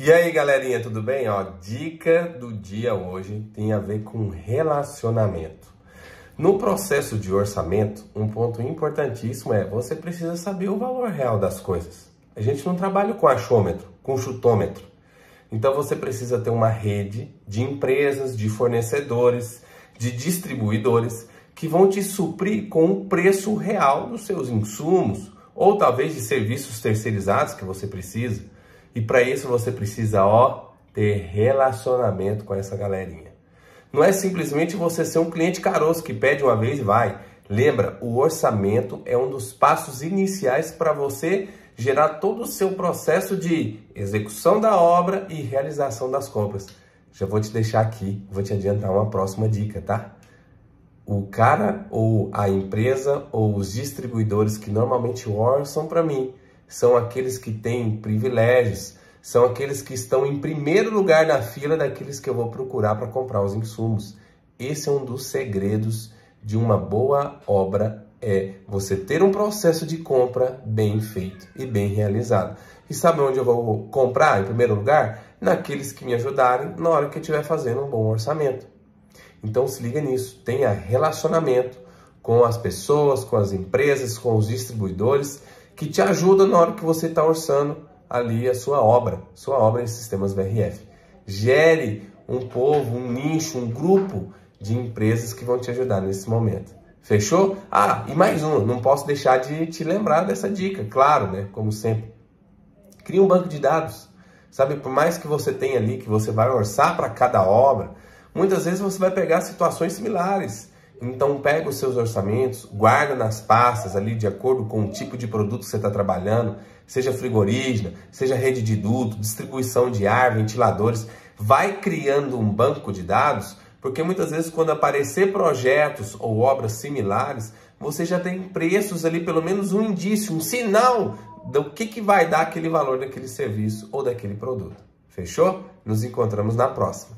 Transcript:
E aí, galerinha, tudo bem? Ó, dica do dia hoje tem a ver com relacionamento. No processo de orçamento, um ponto importantíssimo é você precisa saber o valor real das coisas. A gente não trabalha com achômetro, com chutômetro. Então você precisa ter uma rede de empresas, de fornecedores, de distribuidores que vão te suprir com o preço real dos seus insumos ou talvez de serviços terceirizados que você precisa. E para isso você precisa, ó, ter relacionamento com essa galerinha. Não é simplesmente você ser um cliente caroço que pede uma vez e vai. Lembra, o orçamento é um dos passos iniciais para você gerar todo o seu processo de execução da obra e realização das compras. Já vou te deixar aqui, vou te adiantar uma próxima dica, tá? O cara ou a empresa ou os distribuidores que normalmente orçam para mim são aqueles que têm privilégios, são aqueles que estão em primeiro lugar na fila daqueles que eu vou procurar para comprar os insumos. Esse é um dos segredos de uma boa obra é você ter um processo de compra bem feito e bem realizado. E sabe onde eu vou comprar em primeiro lugar? Naqueles que me ajudarem na hora que eu estiver fazendo um bom orçamento. Então se liga nisso, tenha relacionamento com as pessoas, com as empresas, com os distribuidores que te ajudam na hora que você está orçando ali a sua obra, sua obra em sistemas VRF. Gere um povo, um nicho, um grupo de empresas que vão te ajudar nesse momento. Fechou? Ah, e mais um, não posso deixar de te lembrar dessa dica, claro, né? Como sempre. Cria um banco de dados. Sabe, por mais que você tenha ali, que você vai orçar para cada obra, muitas vezes você vai pegar situações similares. Então pega os seus orçamentos, guarda nas pastas ali de acordo com o tipo de produto que você está trabalhando, seja frigorígena, seja rede de duto, distribuição de ar, ventiladores. Vai criando um banco de dados porque muitas vezes, quando aparecer projetos ou obras similares, você já tem preços ali, pelo menos um indício, um sinal do que, que vai dar aquele valor daquele serviço ou daquele produto. Fechou? Nos encontramos na próxima.